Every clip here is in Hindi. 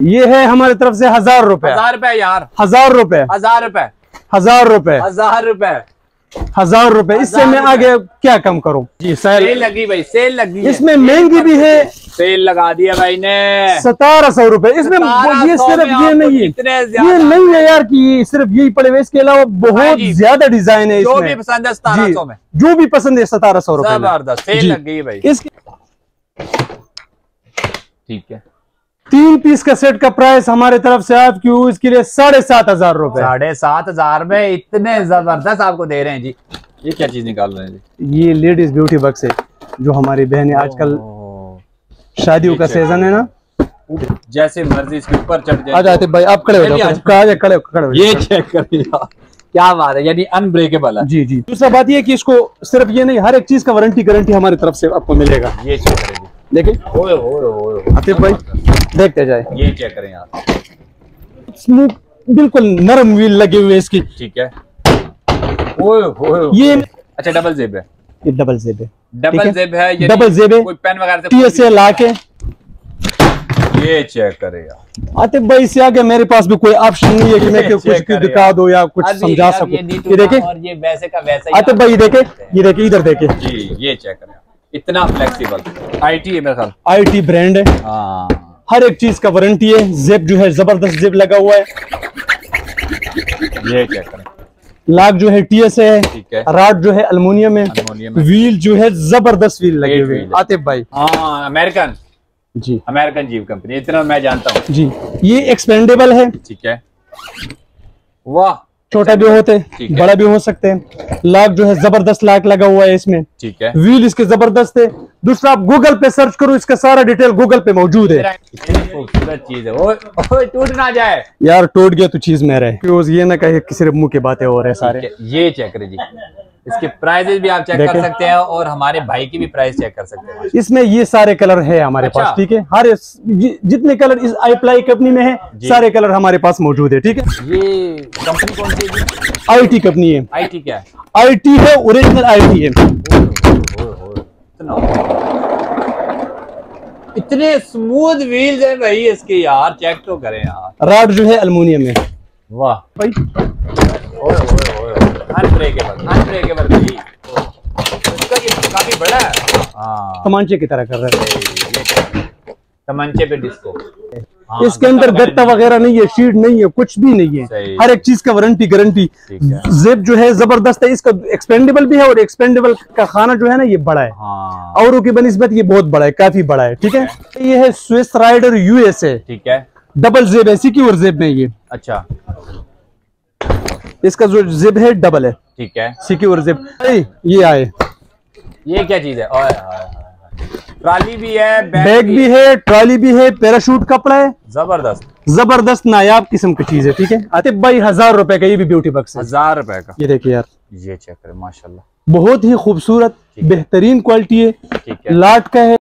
ये है हमारे तरफ़ से हज़ार रुपए हज़ार रुपए यार। हज़ार रुपए हज़ार रुपए हज़ार रुपए हज़ार रुपए हज़ार रुपए इससे मैं आगे क्या कम करूँ? जी सेल लगी भाई सेल लगी है। इसमें महँगी भी है। सेल लगा दिया भाई ने। सतारह सौ रुपए इसमें ये सिर्फ़ ये नहीं है। ये नहीं है यार कि सिर्फ़ यही पड़े हुए। इसके अलावा बहुत ज़्यादा डिज़ाइन है जो इसमें। भी पसंद है सतारह सौ में। जो भी पसंद है सतारह सौ रुपए सेल लग गई भाई। इसके ठीक है। तीन पीस का सेट का प्राइस हमारे तरफ़ से आपकी हुई इसके लिए साढ़े सात हज़ार रूपए। साढ़े सात हज़ार में इतने ज़बरदस्त आपको दे रहे हैं जी। ये क्या चीज़ निकाल रहे हैं जी? ये लेडीज़ ब्यूटी बक्स है जो हमारी बहनें आजकल शादियों का सीज़न है। ना। जैसे मर्ज़ी इसके ऊपर चढ़ आ जाते भाई आप खड़े हो जाओ खड़े खड़े ये चेक करिए क्या बात है यानी अनब्रेकेबल है। जी जी। दूसरा बात ये कि इसको सिर्फ़ ये नहीं हर एक चीज़ का वारंटी गारंटी हमारी तरफ़ से आपको मिलेगा। ये चेक करें जी देखिए ओए ओए ओए। ओए। आतिफ भाई देखते जाए। ये चेक करें यार स्मूथ बिल्कुल नरम व्हील लगे हुए इसकी। ठीक है। ओए ओए। ये अच्छा डबल जेब है। ये डबल जेब है। डबल जेब है? यानी डबल जेब है। कोई पेन वगैरह से से ला के। ये चेक करे यार आतिफ भाई इससे आगे मेरे पास भी कोई ऑप्शन नहीं है कि मैं ये कुछ दिखा। दो या कुछ समझा सकूँ। ये देखे। और ये वैसे का वैसा ही आतिफ भाई ये देखे। ये देखे इधर देखे। जी ये चेक करें इतना फ्लेक्सिबल आईटी है मेरा ख्याल। आईटी ब्रांड है। हाँ। हर एक चीज़ का वारंटी है। जेब जो है ज़बरदस्त जेब लगा हुआ है। ये चेक करें? लाख जो है टीएस है। है। राड जो है अल्मोनियम है। व्हील जो है ज़बरदस्त व्हील लगे हुए आतिफ भाई। हाँ अमेरिकन जी। अमेरिकन जीव कंपनी इतना मैं जानता हूँ। जी। ये एक्सपेंडेबल है। ठीक है। वाह। छोटा भी होते बड़ा भी हो सकते हैं। लाख जो है ज़बरदस्त लाख लगा हुआ है इसमें। ठीक है। व्हील इसके ज़बरदस्त है। दूसरा आप गूगल पे सर्च करो इसका सारा डिटेल गूगल पे मौजूद है। खूबसूरत चीज़ है। टूट ना जाए। यार टूट गया तो चीज़ मेरा है। ये ना कहे किसी सिर्फ़ मुँह की बातें हो रहे सारे ये चेक करें जी इसके प्राइजेस भी आप चेक कर सकते हैं और हमारे भाई की भी प्राइस चेक कर सकते हैं। इसमें ये सारे कलर है हमारे अच्छा। पास ठीक है? हर जितने कलर इस आई प्लाई कंपनी में है सारे कलर हमारे पास मौजूद है ठीक है? ये कंपनी कौन सी है जी? आईटी कंपनी है। आईटी क्या है? आईटी है ओरिजिनल आई टी है। इतना स्मूथ व्हील्स हैं भाई इसके यार चेक तो करें यार। राड जो है अल्मोनियम है वाह। भाई। ओए ओए। अनब्रेकेबल अनब्रेकेबल भाई इसका ये काफ़ी बड़ा है। हाँ। तमांचे की तरह कर रहे हैं। तमंचे पे डिस्को हाँ, इसके अंदर गत्ता वगैरह नहीं है शीट नहीं है कुछ भी नहीं है। हर एक चीज़ का वारंटी गारंटी जेब जो है ज़बरदस्त है इसका एक्सपेंडेबल भी है और एक्सपेंडेबल का खाना जो है ना ये बड़ा है। हाँ। औरों की बनस्बत ये बहुत बड़ा है काफ़ी बड़ा है ठीक है? ये है स्विस राइडर यूएसए ठीक है। डबल जेब है सिक्योर जेब में ये। अच्छा। इसका जो जेब है डबल है। ठीक है। सिक्योर अरे, ये आए। ये क्या चीज़ है? ओए। ट्राली भी है बैग भी है। ट्रॉली भी है पैराशूट कपड़ा है। ज़बरदस्त। ज़बरदस्त नायाब किस्म की चीज़ है ठीक है? आतिफ भाई हज़ार रुपए का ये भी ब्यूटी बक्स है। हज़ार रुपए का। ये देखिए यार। ये चेक करें माशाल्लाह। बहुत ही खूबसूरत बेहतरीन क्वालिटी है। लाट का है।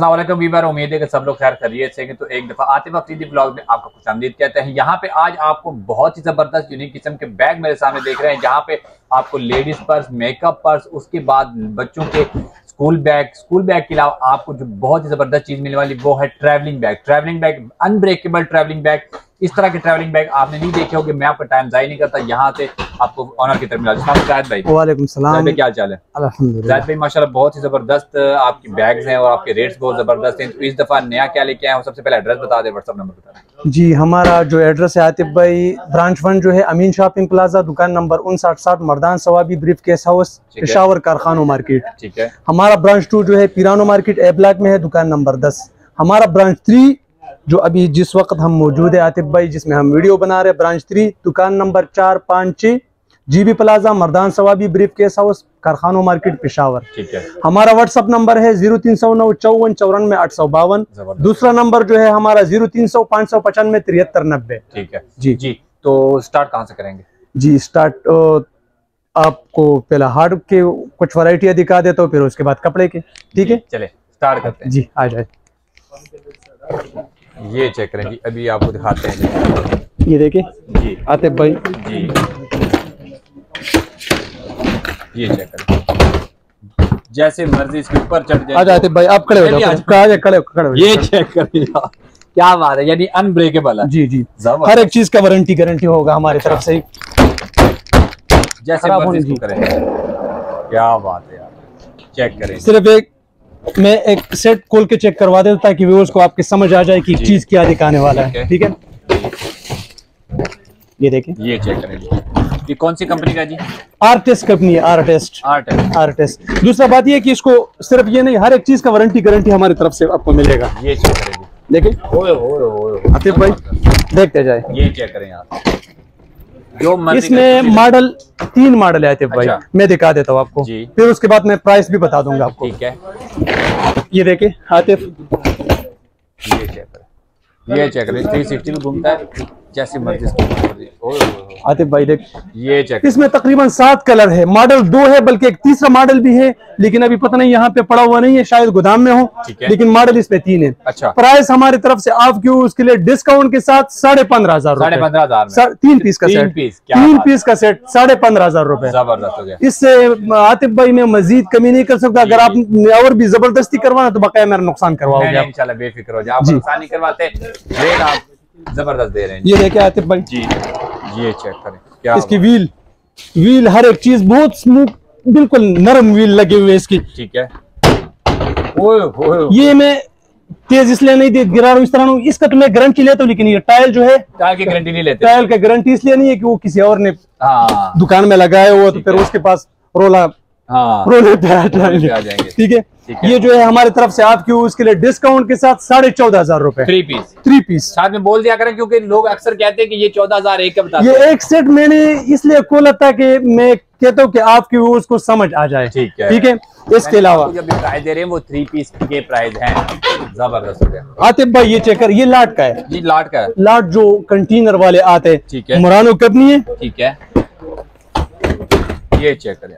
वालेकुम वीवर, उम्मीद है कि सब लोग खैर करिए से तो एक दफ़ा आतिफ अफरीदी ब्लॉग में आपका खुश आमदीद कहते हैं। यहाँ पे आज आपको बहुत ही ज़बरदस्त यूनिक किस्म के बैग मेरे सामने देख रहे हैं। जहाँ पे आपको लेडीज़ पर्स मेकअप पर्स उसके बाद बच्चों के स्कूल बैग स्कूल बैग के अलावा आपको जो बहुत ही ज़बरदस्त चीज़ मिलने वाली वो है travelling bag travelling bag unbreakable travelling bag इस तरह के ट्रैवलिंग बैग आपने नहीं देखे होंगे मैं आपका टाइम जाया नहीं करता यहाँ से आपको ऑनर की तरफ़ मिला। जाहिद भाई वालेकुम सलाम। क्या चाल है? जाहिद भाई माशाल्लाह बहुत ही ज़बरदस्त आपकी बैग्स हैं और आपके रेट्स बहुत ज़बरदस्त हैं। तो इस दफ़ा नया क्या लेके आए हो? सबसे पहले एड्रेस बता दे व्हाट्सअप नंबर बता दें। जी हमारा जो एड्रेस है आतिफ भाई ब्रांच वन जो है अमीन शॉपिंग प्लाजा दुकान नंबर उनसाठ साठ Mardan Swabi briefcase house Peshawar Karkhano market ठीक है। हमारा ब्रांच टू जो है पिरानो मार्केट ए ब्लॉक में है दुकान नंबर दस। हमारा ब्रांच थ्री जो अभी जिस वक्त हम मौजूद है आतिफ भाई जिसमें हम वीडियो बना रहे ब्रांच थ्री दुकान नंबर चार पाँच छः GB plaza Mardan Swabi briefcase house Karkhano market Peshawar. ठीक है। हमारा व्हाट्सअप नंबर है ज़ीरो तीन सौ नौ चौवन चौरानवे आठ सौ बावन। दूसरा नंबर जो है हमारा ज़ीरो तीन सौ पाँच सौ पचानवे तिहत्तर नब्बे। ठीक है। जी। जी तो स्टार्ट कहाँ से करेंगे? जी स्टार्ट आपको पहला हार्ड के कुछ वैरायटियाँ दिखा देता हूँ फिर उसके बाद कपड़े के। ठीक है? चले स्टार्ट करते हैं। जी आ जाए। ये चेक करें जी अभी आपको दिखाते हैं। ये देखिए। जी। आतिफ भाई। जी। ये चेक करें। जैसे मर्ज़ी इसके ऊपर चढ़ आ जाए जाते भाई आप खड़े हो जाओ। खड़े- खड़े खड़े ये चेक करिए क्या बात है यानी अनब्रेकेबल है। जी जी। हर एक चीज़ का वारंटी गारंटी होगा हमारी तरफ़ से। जैसे मर्ज़ी इसको करें। क्या बात है यार। चेक करें। सिर्फ़ एक मैं एक सेट खोल के चेक करवा देता ताकि व्यूअर्स को आपके समझ आ जाए कि चीज़ क्या दिखाने वाला है। ठीक है। ये देखें। ये चेक करें। ये कौन सी कंपनी का जी? आर्टिस्ट कंपनी है आर्टिस्ट आर्ट है आर्टिस्ट दूसरा बात ये है कि इसको सिर्फ़ ये नहीं हर एक चीज़ का वारंटी गारंटी हमारी तरफ़ से आपको मिलेगा। ये चेक करें देखें। आतिफ भाई देखते जाए। ये चेक करें यार जो इसमें मॉडल तीन मॉडल आए थे भाई। अच्छा। मैं दिखा देता हूँ आपको। फिर उसके बाद मैं प्राइस भी बता दूँगा आपको। ठीक है। ये देखे आतिफ। ये चेक ये चेक थ्री सिक्सटी में घूमता है जैसी मर्ज़ी। आतिफ भाई देख। ये चेक इसमें तकरीबन सात कलर है। मॉडल दो है बल्कि एक तीसरा मॉडल भी है लेकिन अभी पता नहीं यहाँ पे पड़ा हुआ नहीं है शायद गोदाम में हो लेकिन मॉडल इसमें तीन है। अच्छा। प्राइस हमारी तरफ़ से आप क्यों उसके लिए डिस्काउंट के साथ साढ़े पंद्रह हज़ार साढ़े पंद्रह हज़ार तीन पीस का सेट तीन पीस का सेट साढ़े पंद्रह हज़ार रुपए। इससे आतिफ भाई मैं मजीद कमी नहीं कर सकता। अगर आप और भी ज़बरदस्ती करवाना तो बकाया मेरा नुकसान करवाओगे इंशाल्लाह बेफिक्र हो जाए आप नुकसान नहीं करवाते रेट आप ज़बरदस्त दे रहे हैं। ये देखे आतिफ भाई। जी। ये चेक करें। क्या इसकी व्हील व्हील हर एक चीज़ बहुत स्मूथ बिल्कुल नरम व्हील लगे हुए इसकी। ठीक है। ओए ओए ये मैं तेज इसलिए नहीं दे गिरा रहा हूँ इस तरह इसका तो मैं गारंटी लेता हूँ लेकिन ये टायर जो है टायर की गारंटी नहीं लेते। टायर का गारंटी इसलिए नहीं है कि वो किसी और ने हाँ। दुकान में लगाया हुआ तो फिर उसके पास रोला हाँ। रोले पे जाएँगे। ठीक है? ये जो है हमारे तरफ़ से आपकी उसके लिए डिस्काउंट के साथ साढ़े चौदह हज़ार रुपए। थ्री पीस थ्री पीस साथ में बोल दिया करें क्योंकि लोग अक्सर कहते हैं कि ये चौदह हज़ार एक का ये एक सेट मैंने इसलिए खोला था कि मैं कहता हूँ कि आपकी व्यूअर्स को समझ आ जाए। ठीक है। ठीक है? इसके अलावा। जो प्राइस दे रहे हैं वो थ्री पीस के प्राइस हैं। ज़बरदस्त आतिफ भाई ये चेकर ये लाट का है। जी लाट का है। लाट जो कंटेनर वाले आते हैं। ठीक है। मुरानो कंपनी है। ठीक है। ये चेक करें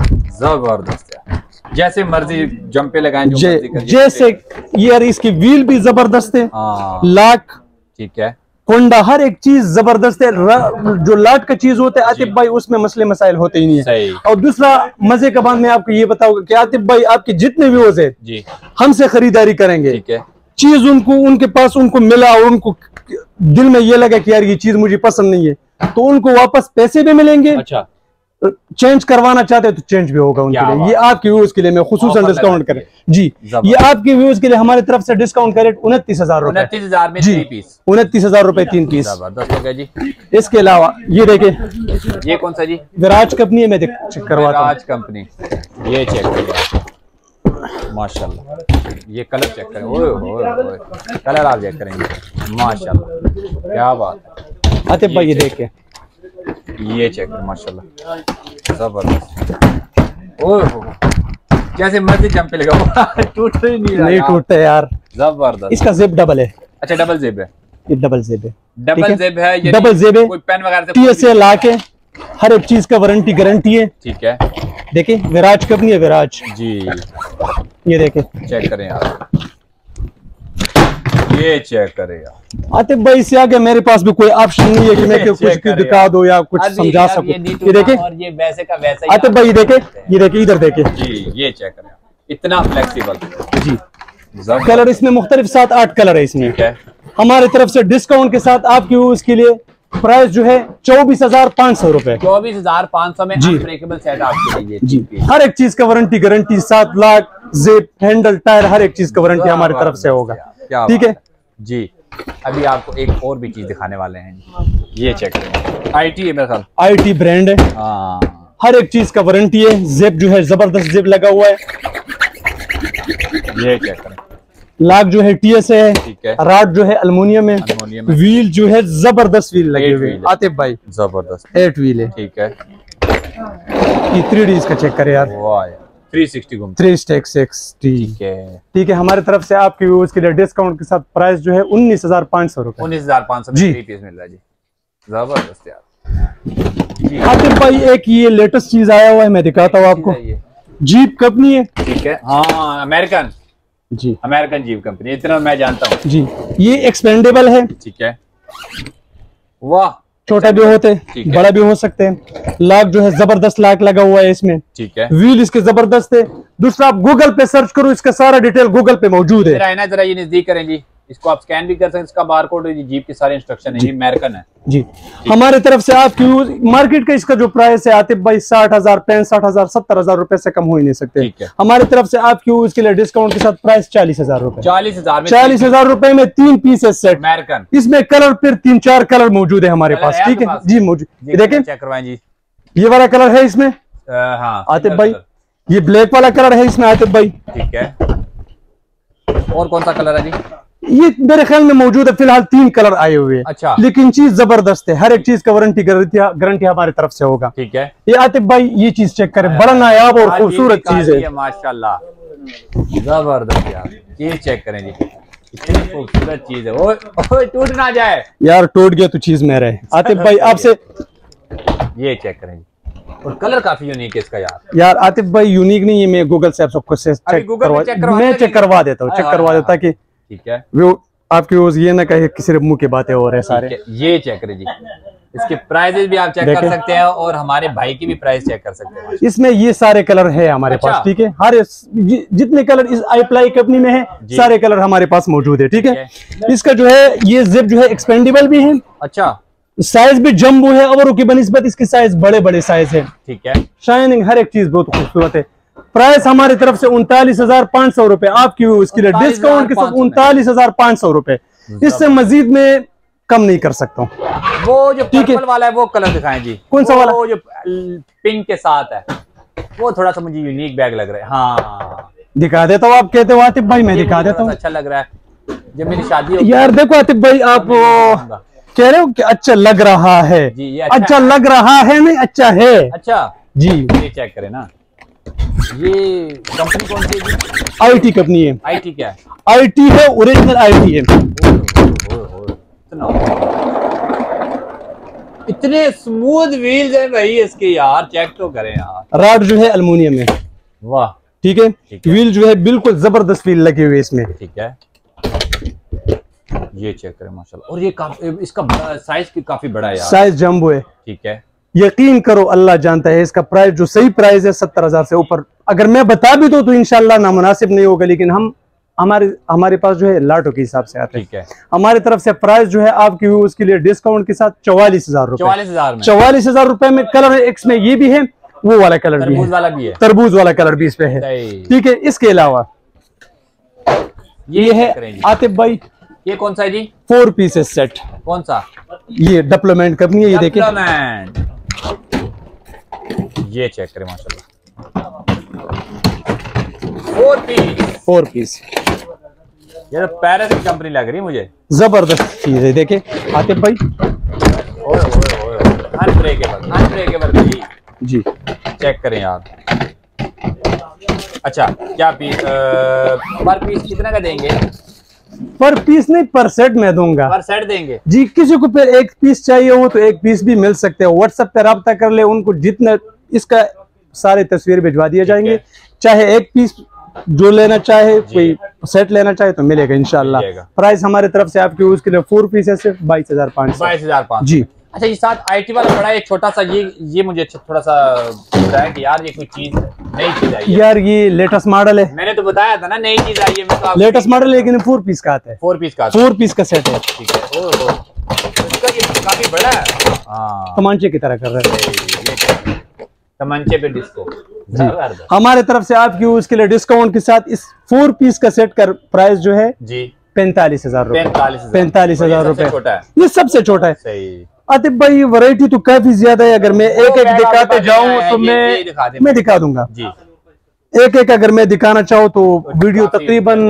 ज़बरदस्त है। जैसे मर्ज़ी जम पे लगाएँ। जैसे ये यार इसकी व्हील भी ज़बरदस्त है। हाँ। लाट ठीक है। कोंडा हर एक चीज़ ज़बरदस्त है। जो लाट का चीज़ होता है आतिफ भाई उसमें मसले मसाइल होते ही नहीं है। और दूसरा मज़े का बात मैं आपको ये बताऊँगा कि आतिफ भाई आपके जितने व्यूज़ है हमसे खरीदारी करेंगे। ठीक है। चीज़ उनको उनके पास उनको मिला और उनको दिल में ये लगा कि यार ये चीज़ मुझे पसंद नहीं है। तो उनको वापस पैसे भी मिलेंगे। अच्छा। चेंज करवाना चाहते हैं तो चेंज भी होगा उनके लिए। ये आपके व्यूज़ के लिए मैं Offer डिस्काउंट करें। जी ये आपके व्यूज़ के लिए हमारी तरफ़ से डिस्काउंट का रेट उनतीस हज़ार रुपए। उनतीस हज़ार में जी पीस उनतीस हज़ार रुपए तीन पीस जी। इसके अलावा ये देखे ये कौन सा जी? विराज कंपनी है मैं चेक करवाता हूँ। कंपनी ये चेक करिए माशाल्लाह। ये कलर चेक करें। ओए ओए कलर आप चेक करेंगे। माशाल्लाह। क्या बात आतिफ भाई ये देखे ये चेक करें माशाल्लाह। ज़बरदस्त। ओए हो जैसे मर्ज़ी जंप पे लगा टूट ही नहीं रहा नहीं टूटता यार। ज़बरदस्त। इसका जिप डबल है। अच्छा डबल जेब है। ये डबल जिप है। डबल है? जेब है डबल जेब है। कोई पेन वगैरह से टी कोई ला के हर एक चीज़ का वारंटी गारंटी है। ठीक है। देखिए विराज कंपनी है विराज? जी। ये देखे चेक करें यार। ये चेक करें यार। आतिफ भाई इससे आगे मेरे पास भी कोई ऑप्शन नहीं है कि मैं कुछ दिखा दो या कुछ समझा सकूँ। ये देखे। और ये वैसे का वैसा ही आतिफ भाई ये देखे ये देखे इधर देखे। जी ये चेक करें इतना फ्लेक्सिबल जी। कलर इसमें मुख्तलिफ़ सात आठ कलर है इसमें। हमारे तरफ़ से डिस्काउंट के साथ आपकी उसके लिए प्राइस जो है चौबीस हज़ार पाँच सौ रुपए। चौबीस हज़ार पाँच सौ में जी। सेट आपके लिए जी। हर एक चीज़ का वारंटी गारंटी सात लाख जेब हैंडल टायर हर एक चीज़ का वारंटी हमारी तरफ़ से होगा। ठीक है। जी। अभी आपको एक और भी चीज़ दिखाने वाले हैं। ये चेक करें। आई टी है मेरे ख्याल। आई टी ब्रांड है। हाँ। हर एक चीज़ का वारंटी है। जेब जो है ज़बरदस्त जेब लगा हुआ है। ये चेक करें। लाख जो है टीएस है, है। राड जो है अल्मोनियम है। व्हील जो है ज़बरदस्त व्हील लगे हुए आतिफ भाई। ज़बरदस्त। एट व्हील है। ठीक है। थ्री डी इसका चेक करे यार। वाह यार। 360 घूम ठीक है। ठीक है हमारे तरफ़ से आपके व्यूज़ के लिए डिस्काउंट के साथ प्राइस जो है उन्नीस हज़ार पाँच सौ रुपए। उन्नीस हज़ार पाँच सौ जी। पीस मिल रहा है जी। ज़बरदस्त यार। हातिम भाई एक ये लेटेस्ट चीज़ आया हुआ है मैं दिखाता हूँ आपको। जीप कंपनी है। ठीक है। हाँ अमेरिकन। जी। अमेरिकन जीप कंपनी इतना मैं जानता हूँ। जी ये एक्सपेंडेबल है। ठीक है। वाह। छोटा भी होते हैं। बड़ा भी हो सकते हैं। लाख जो है ज़बरदस्त लाख लगा हुआ है इसमें। ठीक है। व्हील इसके ज़बरदस्त है। दूसरा आप गूगल पे सर्च करो इसका सारा डिटेल गूगल पे मौजूद है। जरा ये नज़दीक करें जी। इसको आप स्कैन भी कर सकते हैं इसका बार कोड जीप के सारे इंस्ट्रक्शन है ये अमेरिकन है। जी। हमारे तरफ़ से आपकी यूज़ मार्केट का इसका जो प्राइस है आतिफ भाई साठ हज़ार पैंसठ हज़ार सत्तर हज़ार रुपए से कम हो ही नहीं सकते। हमारी तरफ़ से आप यूज़ के लिए डिस्काउंट के साथ प्राइस चालीस हज़ार रुपए? चालीस हज़ार में चालीस हज़ार रुपए में तीन पीस है सेट अमेरिकन इसमें कलर फिर तीन चार कलर मौजूद है हमारे पास ठीक है? जी मौजूद। देखें। चेक करवाएँ जी। ये वाला कलर है इसमें? हाँ आतिफ भाई ये ब्लैक वाला कलर है इसमें आतिफ भाई। ठीक है। और कौन सा कलर है जी? ये मेरे ख्याल में मौजूद है फ़िलहाल तीन कलर आए हुए हैं। अच्छा। लेकिन चीज़ ज़बरदस्त है हर एक चीज़ का वारंटी गारंटी हमारे तरफ़ से होगा। ठीक है। ये आतिफ भाई ये चीज़ चेक करें बड़ा नायाब और खूबसूरत चीज़ है। माशाल्लाह। ज़बरदस्त यार ये चेक करें जी। इतनी खूबसूरत चीज़ है। ओ, ओ टूट ना जाए। यार टूट गया तो चीज़ मेरा है। आतिफ भाई आपसे ये चेक करें जी। और कलर काफ़ी यूनिक है इसका यार। यार आतिफ भाई यूनिक नहीं है मैं गूगल से आप सबको चेक करवा मैं चेक करवा देता हूँ चेक हाँ, करवा हाँ, देता कि ठीक है? वो आपकी वो ये ना कहे कि सिर्फ़ मुँह की बातें हो रहे हैं सारे। ये चेक करें जी। इसके प्राइजेस भी आप चेक कर सकते हैं और हमारे भाई की भी प्राइस चेक कर सकते हैं। इसमें ये सारे कलर है हमारे अच्छा। पास ठीक है? हर जितने कलर इस अप्लाई कंपनी में है सारे कलर हमारे पास मौजूद है ठीक है? इसका जो है ये जिप जो है एक्सपेंडेबल भी है। अच्छा। साइज़ भी जम्बो है और की बनस्बत इसकी साइज़ बड़े बड़े साइज़ है। ठीक है। शाइनिंग हर एक चीज़ बहुत खूबसूरत है। प्राइस हमारी तरफ़ से उनतालीस हज़ार पाँच सौ रुपए। आपकी उसके लिए 39,500 डिस्काउंट के साथ उनतालीस हज़ार पाँच सौ रुपए। इससे मजीद में कम नहीं कर सकता हूँ। वो जो। पर्पल वाला है वो कलर दिखाएँ जी। कौन सा वाला? वो जो पिंक के साथ है। वो थोड़ा सा मुझे यूनिक बैग लग रहा है। हाँ। दिखा देता हूँ आप कहते हो आतिफ भाई मैं दिखा देता हूँ। अच्छा लग रहा है। जब मेरी शादी होगी यार देखो आतिफ भाई आप कह रहे हो कि अच्छा लग रहा है। जी, ये अच्छा अच्छा लग रहा है नहीं अच्छा है। अच्छा? जी। ये चेक करें ना। ये कंपनी कौन सी है आईटी कंपनी है। आई टी क्या है? आईटी है ओरिजिनल आईटी है। इतने स्मूथ व्हील्स हैं भाई इसके यार चेक तो करें यार। राड जो है अल्मोनियम है। वाह। ठीक है? व्हील जो है बिल्कुल ज़बरदस्त व्हील लगे हुए इसमें। ठीक है। ये चेक करें माशाल्लाह। और ये काफ़ी इसका साइज़ काफ़ी बड़ा है यार। साइज़ जम्बो है। ठीक है। यकीन करो अल्लाह जानता है इसका प्राइस जो सही प्राइस है सत्तर हज़ार से ऊपर। अगर मैं बता भी दूँ तो इंशाल्लाह नामुनासिब नहीं होगा लेकिन हम हमारे हमारे पास जो है लाटो के हिसाब से आते हैं। है। हमारी तरफ़ से प्राइस जो है आपकी उसके लिए डिस्काउंट के साथ चौवालीस हज़ार रुपए। चौवालीस हज़ार रुपए में कलर एक्स में ये भी है वो वाला कलर भी है। वाला भी है। तरबूज वाला कलर भी इस पे है। ठीक है इसके अलावा ये है। आतिफ भाई। ये कौन सा है जी? फोर पीसेस सेट कौन सा? ये डेवलपमेंट कंपनी है ये देखिए। ये चेक करें माशाल्लाह। फोर पीस फोर पीस ये तो पेरिस की कंपनी लग रही है मुझे। ज़बरदस्त चीज़ है देखे आतिफ भाई। ओए ओए ओए अनब्रेकेबल अनब्रेकेबल भाई जी। चेक करें यार। अच्छा क्या पीस पर पीस कितने का देंगे? पर पीस नहीं पर सेट मैं दूँगा। पर सेट देंगे। जी किसी को फिर एक पीस चाहिए हो तो एक पीस भी मिल सकते हैं। व्हाट्सएप पे रब्ता कर ले उनको जितना इसका सारे तस्वीर भिजवा दिए जाएँगे। चाहे एक पीस जो लेना चाहे कोई सेट लेना चाहे तो मिलेगा इनशाला। प्राइस हमारे तरफ़ से आपके उसके लिए फोर पीस है सिर्फ़ बाईस हज़ार पाँच बाईस हज़ार पाँच जी। अच्छा ये साथ आईटी वाला बड़ा एक छोटा सा ये ये मुझे अच्छा- थोड़ा सा है कि यार ये कोई चीज़ नई चीज़ आई है। यार ये लेटेस्ट मॉडल है। मैंने तो बताया था ना नई चीज़ आई है मैं तो लेटेस्ट मॉडल लेकिन फोर पीस का आता है। फोर पीस का फोर पीस का सेट है। ठीक है। ओ हो इसका ये काफ़ी बड़ा है। हाँ। तमांचे की तरह कर रहे हैं? तमंचे पे डिस्को हमारे तरफ़ से आपकी उसके लिए डिस्काउंट के साथ इस फोर पीस का सेट का प्राइस जो है जी। पैंतालीस हज़ार रुपए। पैंतालीस हज़ार। हज़ार ये सबसे छोटा है। ये सबसे छोटा है। सही। आतिफ भाई वैरायटी तो काफ़ी ज़्यादा है। अगर मैं एक एक दिखाते जाऊँ तो मैं मैं दिखा दूँगा। एक एक अगर मैं दिखाना चाहूँ तो वीडियो तकरीबन।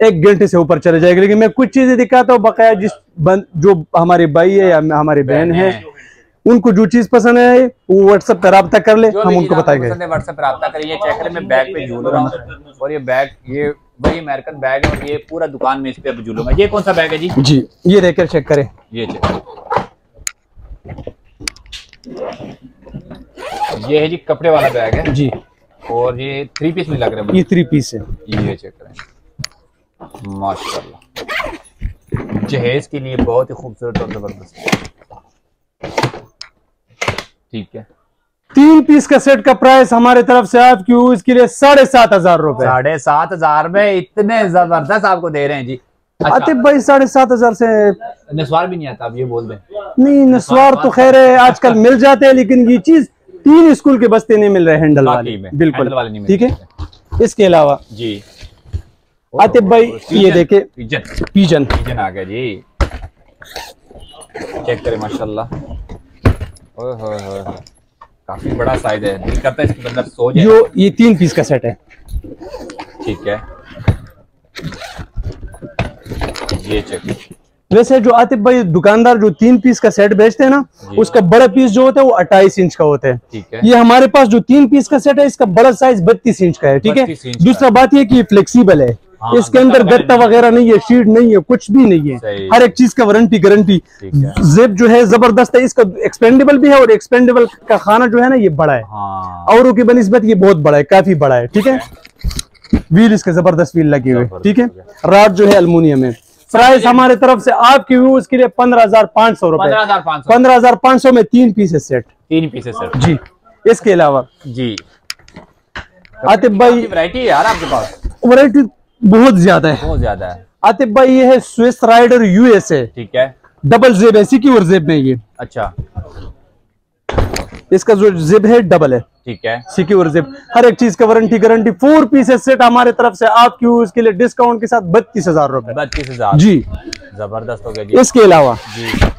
एक घंटे से ऊपर चले जाएगी लेकिन मैं कुछ चीज़ें दिखाता हूँ बकाया जिस बन, जो हमारे भाई है या हमारे बहन है उनको जो चीज़ पसंद है वो व्हाट्सएप पर रब्ता कर ले हम उनको बताएँगे। पसंद व्हाट्सएप पर रब्ता करिए चेक करें मैं बैग पे झूल रहा हूँ। और ये बैग ये वही अमेरिकन बैग है और ये पूरा दुकान में इस पे अब झूलूँगा। ये कौन सा बैग है जी? जी ये देखकर चेक करें। ये चेक ये है जी कपड़े वाला बैग है। जी। और ये थ्री पीस में लग रहा है ये थ्री पीस है। ये चेक करें। माशाल्लाह। जहेज के लिए बहुत ही खूबसूरत और ज़बरदस्त। ठीक है। तीन पीस का सेट का प्राइस हमारे तरफ़ से आपकी यूज़ के लिए साढ़े सात हज़ार रुपए। साढ़े सात हज़ार में इतने ज़बरदस्त आपको दे रहे हैं जी। अच्छा। आतिफ भाई साढ़े सात हज़ार से निस्वार भी नहीं आता आप ये बोल दें। नहीं नस्वार तो खैर है आजकल मिल जाते हैं लेकिन ये चीज़ तीन स्कूल के बस्ते नहीं मिल रहे हैंडल वाले। बिल्कुल। ठीक है? इसके अलावा जी। आतिफ भाई ये देखे। पिजन पीजन पिजन आ गया जी। चेक करें माशाल्लाह। काफ़ी बड़ा साइज़ है। दिल करता है इसके अंदर सो जाए। ये तीन पीस का सेट है। ठीक है। ये चेक वैसे जो आतिफ भाई दुकानदार जो तीन पीस का सेट बेचते हैं ना उसका बड़ा पीस जो होता है वो अट्ठाईस इंच का होता है। ठीक है। ये हमारे पास जो तीन पीस का सेट है इसका बड़ा साइज़ बत्तीस इंच का है ठीक है? 32 इंच का दूसरा बात ये कि ये फ्लेक्सिबल है। हाँ, इसके अंदर गत्ता वगैरह नहीं है शीट नहीं है कुछ भी नहीं है। हर एक चीज़ का वारंटी गारंटी जेब जो है ज़बरदस्त है इसका एक्सपेंडेबल भी है और एक्सपेंडेबल का खाना जो है ना ये बड़ा है। हाँ। औरों की बनस्बत ये बहुत बड़ा है काफ़ी बड़ा है ठीक है? व्हील इसके ज़बरदस्त व्हील लगे हुए ठीक है? हो राड जो है अल्मोनियम है। प्राइस हमारे तरफ़ से आपके व्यूज़ के लिए पंद्रह हज़ार पाँच सौ रुपए। पंद्रह हज़ार पाँच सौ। में तीन पीस है सेट तीन पीसेस सर जी इसके अलावा। जी। आतिफ भाई वैरायटी है यार आपके पास? वैरायटी बहुत ज़्यादा है। बहुत ज़्यादा है। आतिफ भाई ये है स्विस राइडर यूएसए ठीक है। डबल जेब है सिक्योर जेब में ये। अच्छा। इसका जो जेब है डबल है। ठीक है। सिक्योर जेब हर एक चीज़ का warranty guarantee four pieces set हमारे तरफ़ से। आपकी उसके लिए डिस्काउंट के साथ बत्तीस हज़ार रुपए। बत्तीस हज़ार। जी। ज़बरदस्त हो गया जी। इसके अलावा जी।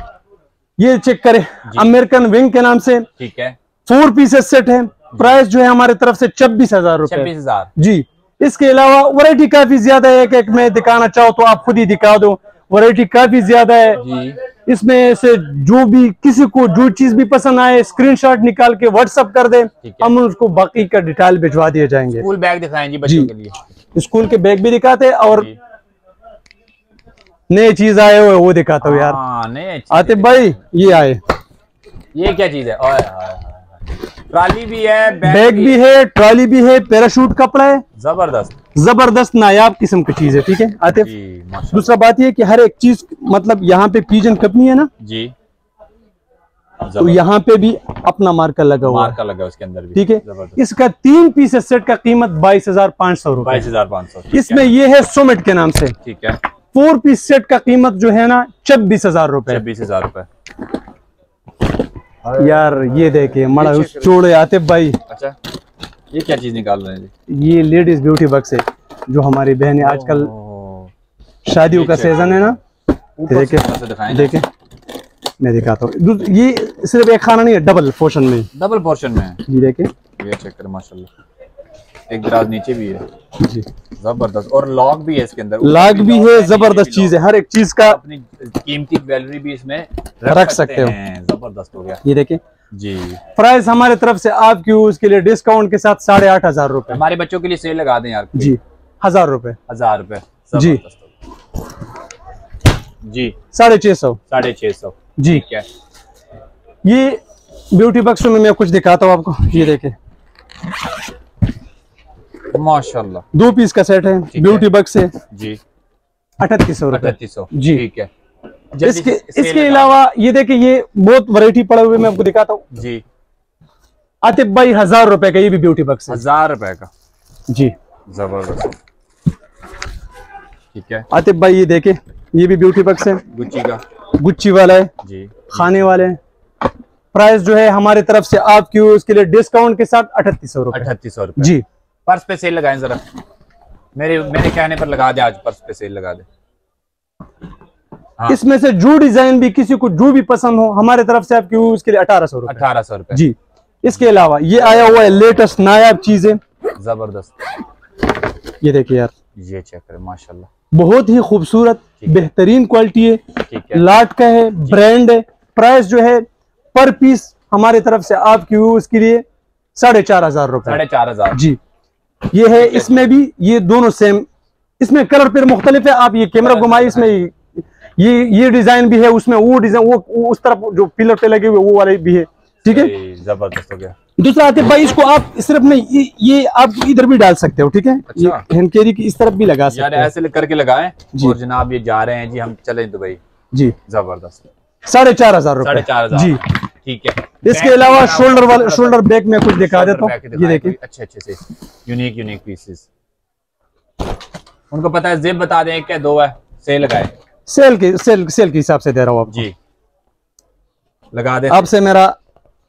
ये चेक करें। अमेरिकन विंग के नाम से। ठीक है। फोर पीसेस सेट है। प्राइस जो है हमारे तरफ़ से छब्बीस हज़ार रूपए। छब्बीस हज़ार। जी। इसके अलावा वैरायटी काफ़ी ज़्यादा है। एक मैं दिखाना चाहो तो आप खुद ही दिखा दो। वैरायटी काफ़ी ज़्यादा है। इसमें से जो भी किसी को जो चीज़ भी पसंद आए स्क्रीनशॉट निकाल के व्हाट्सअप कर दे है। हम उसको बाकी का डिटेल भिजवा दिए जाएँगे। स्कूल बैग दिखाएँ जी बच्चों के लिए। स्कूल के बैग भी दिखाते हैं और। नए चीज़ आए हुए वो दिखाता हूँ यार। हाँ आतिफ चीज़ भाई ये आए। ये क्या चीज़ है। ट्राली भी है बैग भी है। ट्रॉली भी है पैराशूट कपड़ा है। ज़बरदस्त। ज़बरदस्त नायाब किस्म की चीज़ है ठीक है? आतिफ दूसरा बात ये कि हर एक चीज़ मतलब यहाँ पे पीजन कंपनी है ना? जी। तो यहाँ पे भी अपना मार्कर लगा हुआ मार्का लगा उसके अंदर भी। ठीक है? इसका तीन पीस सेट का कीमत बाईस हज़ार पाँच सौ रुपए। बाईस हज़ार पाँच सौ इसमें ये है सोमेट के नाम से। ठीक है। फोर पीस सेट का कीमत जो है ना छब्बीस हज़ार रुपए। छब्बीस हज़ार रुपए। यार ये देखिए मड़ा उस चोड़े आते भाई। अच्छा। ये क्या चीज़ निकाल रहे हैं ये लेडीज़ ब्यूटी बक्स है जो हमारी बहनें आजकल शादियों का सीज़न है ना? देखे देखे मैं दिखाता हूँ। ये सिर्फ़ एक खाना नहीं है डबल पोर्शन में। डबल पोर्शन में? ये देखे ये चेक करें माशाल्लाह। एक दराज नीचे भी है। जी। ज़बरदस्त। और लॉक भी है इसके अंदर। लॉक भी भी है ज़बरदस्त चीज़ है। हर एक चीज़ का अपनी कीमती ज्वेलरी भी इसमें रख सकते। हैं। ज़बरदस्त हो गया। ये देखे जी। प्राइस हमारे तरफ़ से आपकी उसके लिए डिस्काउंट के साथ साढ़े आठ हज़ार रूपए। हमारे बच्चों के लिए सेल लगा दें यार जी हज़ार रुपए। हज़ार रुपए जी। जी। साढ़े छह सौ। साढ़े छह सौ। जी। क्या ये ब्यूटी बक्स में मैं कुछ दिखाता हूँ आपको ये देखे। माशाल्लाह। दो पीस का सेट है। ब्यूटी बक्स है जी। अठतीस सौ अठतीस सौ। जी। ठीक है। इसके इसके अलावा ये देखिए ये बहुत वैरायटी पड़े हुए मैं आपको दिखाता हूँ। जी। आतिफ भाई हज़ार रुपए का ये भी ब्यूटी बक्स हज़ार रुपए का। जी। ज़बरदस्त। ठीक है। आतिफ भाई ये देखे ये भी ब्यूटी बक्स है। गुच्ची का। गुच्ची वाला है। जी। खाने वाले हैं। प्राइस जो है हमारी तरफ़ से आपकी उसके लिए डिस्काउंट के साथ अठतीस सौ रुपए। अठतीस सौ रुपए। जी। पर्स पे सेल लगाएँ जरा। मेरे मेरे कहने पर लगा दे आज पर्स पे सेल लगा दे। हाँ। इसमें से जो डिज़ाइन भी किसी को जो भी पसंद हो हमारे तरफ़ से आपकी उसके लिए अठारह सौ रुपए। अठारह सौ रुपए। जी इसके अलावा ये आया हुआ है लेटेस्ट नायाब चीज़ें। ज़बरदस्त। ये देखिए यार। ये चेक करें माशाल्लाह। बहुत ही खूबसूरत बेहतरीन क्वालिटी है। है। लाट का है ब्रांड है। प्राइस जो है पर पीस हमारे तरफ़ से आपकी उसके लिए साढ़े चार हज़ार रुपए। साढ़े चार हज़ार। जी। ये है इसमें भी ये दोनों सेम इसमें कलर फिर मुख्तलिफ़ है आप ये कैमरा घुमाइए इसमें ये ये डिज़ाइन भी है उसमें वो डिज़ाइन वो, उस तरफ़ जो पिलर पे लगे हुए वो वाले भी है। ठीक है? ज़बरदस्त हो गया। दूसरा आतिफ भाई इसको आप सिर्फ़ नहीं ये, ये आप इधर भी डाल सकते हो ठीक है? अच्छा। हैंड कैरी की इस तरफ़ भी लगा सकते हो। ऐसे करके लगाएँ जी। जनाब ये जा रहे हैं जी हम चले दुबई। जी। ज़बरदस्त। साढ़े चार हज़ार रुपए। जी। ठीक है। इसके अलावा शोल्डर वाले शोल्डर बैक में कुछ दिखा देता हूँ। ये देखिए अच्छे अच्छे से। यूनिक यूनिक पीसेस उनको पता है जेब बता दें क्या दो है से लगाए सेल के सेल सेल के हिसाब से दे रहा हूँ आपको। जी लगा दे आपसे मेरा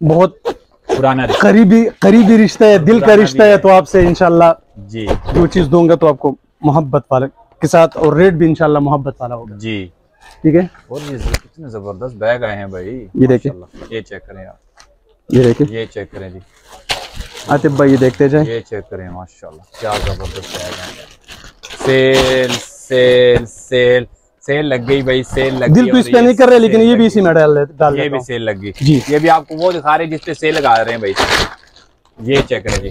बहुत पुराना करीबी करीबी रिश्ता है दिल का रिश्ता है। तो आपसे इनशाला जी। जो चीज़ दूँगा तो आपको मोहब्बत वाले के साथ और रेट भी इंशाल्लाह मोहब्बत वाला होगा। जी। ठीक है? और ये कितने ज़बरदस्त बैग आए हैं भाई ये देखिए। ये चेक करें आप। ये देखिए ये चेक करें जी। आतिफ भाई ये देखते जाए। ये चेक करें माशाल्लाह। क्या ज़बरदस्त बैग है। Cell cell cell. सेल लग गई भाई सेल लग दिल गई तो पे नहीं कर रहे लेकिन ये भी इसी में डाल डाल ये भी सेल लग गई। जी। ये भी आपको वो दिखा रहे हैं जिसपे सेल लगा रहे हैं भाई। ये चेक करें जी।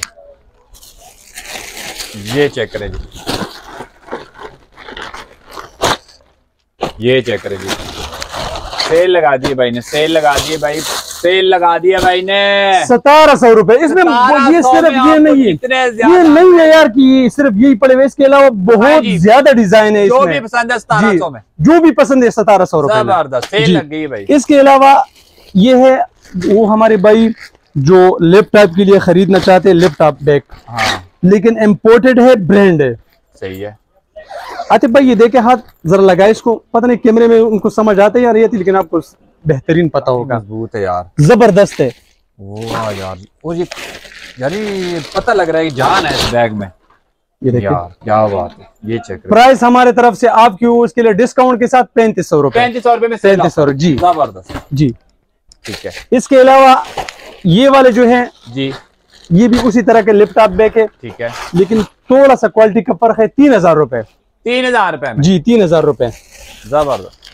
ये चेक करें जी। ये चेक करें जी। सेल लगा दिए भाई ने सेल लगा दिए भाई। सेल लगा दिया भाई ने। सतारह सौ रुपए। इसमें ये सिर्फ़ ये नहीं है। ये नहीं है यार कि सिर्फ़ यही पड़े हुए इसके अलावा बहुत ज़्यादा डिज़ाइन है जो भी पसंद है सतारह सौ में। जो भी पसंद है सतारह सौ रुपए में। ज़बरदस्त सेल जी। लग गई भाई। इसके अलावा ये है वो हमारे भाई जो लैपटॉप के लिए खरीदना चाहते हैं लैपटॉप बैग। हाँ। लेकिन इम्पोर्टेड है ब्रांड है। सही है। आतिफ भाई ये देखे हाथ जरा लगाए इसको। पता नहीं कैमरे में उनको समझ आता है यार ये थी लेकिन आपको बेहतरीन पता होगा। मज़बूत है यार। ज़बरदस्त है। वाह यार और ये यार ये पता लग रहा है कि जान है इस बैग में। ये देखिए। यार क्या बात है। ये चेक करो। प्राइस हमारे तरफ़ से आपकी उसके लिए डिस्काउंट के साथ पैंतीस सौ रुपए। पैंतीस सौ रुपए में पैंतीस सौ जी। ज़बरदस्त। जी। ठीक है। इसके अलावा ये वाले जो है जी। ये भी उसी तरह के लैपटॉप बैग है ठीक है। लेकिन थोड़ा सा क्वालिटी का फ़र्क है तीन हज़ार रुपए। तीन हज़ार रुपए जी तीन हज़ार रुपए। ज़बरदस्त।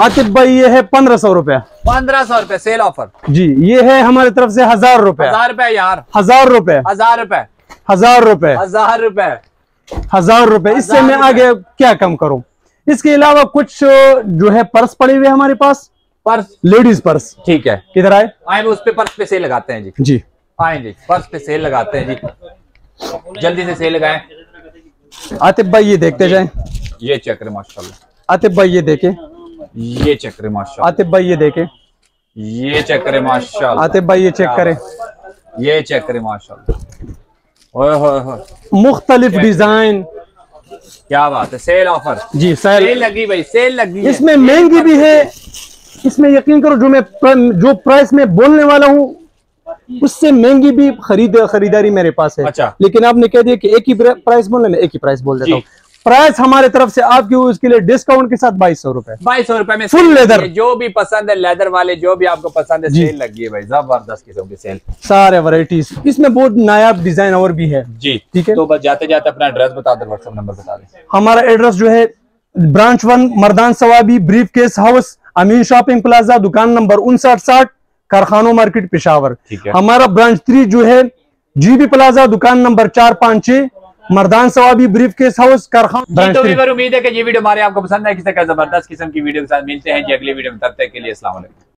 आतिफ भाई ये है पंद्रह सौ रुपए पंद्रह सौ रुपए सेल ऑफ़र जी ये है हमारी तरफ़ से हज़ार रुपए हज़ार रुपए यार। हज़ार रुपए हज़ार रुपए हज़ार रुपए हज़ार रुपए हज़ार रुपए इससे मैं आगे क्या कम करूँ? इसके अलावा कुछ जो है पर्स पड़े हुए हमारे पास। पर्स। Ladies purse. ठीक है। किधर आए? आए उस पे पर्स पे सेल लगाते हैं जी। जी। आए जी पर्स पे सेल लगाते हैं जी। जल्दी से सेल लगाएँ। आतिफ भाई ये देखते जाएँ। ये चेक करें माशाल्लाह। आतिफ भाई ये देखे। ये चेक करें माशाल्लाह। आतिफ भाई ये देखे। ये चेक करें माशाल्लाह। आतिफ भाई ये चेक करें। ये चेक करें होए मुख्तलिफ़ डिज़ाइन। क्या बात है सेल ऑफ़र। जी सर सेल लगी भाई सेल लगी इसमें महँगी भी है। इसमें यकीन करो जो मैं जो प्राइस में बोलने वाला हूँ उससे महँगी भी खरीद खरीदारी मेरे पास है। अच्छा। लेकिन आपने कह दिया कि एक ही प्राइस बोलने में एक ही प्राइस बोल देता हूँ। प्राइस हमारे तरफ़ से आपकी उसके लिए डिस्काउंट के साथ बाईस सौ रुपए। बाईस सौ रुपए में leather। है। जो भी पसंद है लेदर वाले जो भी आपको पसंद है सेल लगी है भाई ज़बरदस्त किस्म की सेल सारे वैरायटीज इसमें बहुत नायाब डिज़ाइन और भी है। जी। ठीक है। तो बस जाते जाते अपना एड्रेस बता दो व्हाट्सएप नंबर बता दें। हमारा एड्रेस जो है branch one Mardan Swabi briefcase house Amin shopping plaza दुकान नंबर उनसठ साठ कारखानों मार्केट पिशावर। हमारा ब्रांच थ्री जो है जीबी प्लाजा दुकान नंबर चार पाँच छह Mardan Swabi briefcase house Karkhana. जी तो उम्मीद है कि ये वीडियो हमारे आपको पसंद है किसी का ज़बरदस्त किस्म की वीडियो के साथ मिलते हैं जी अगली वीडियो में तब तक के लिए अस्सलाम वालेकुम।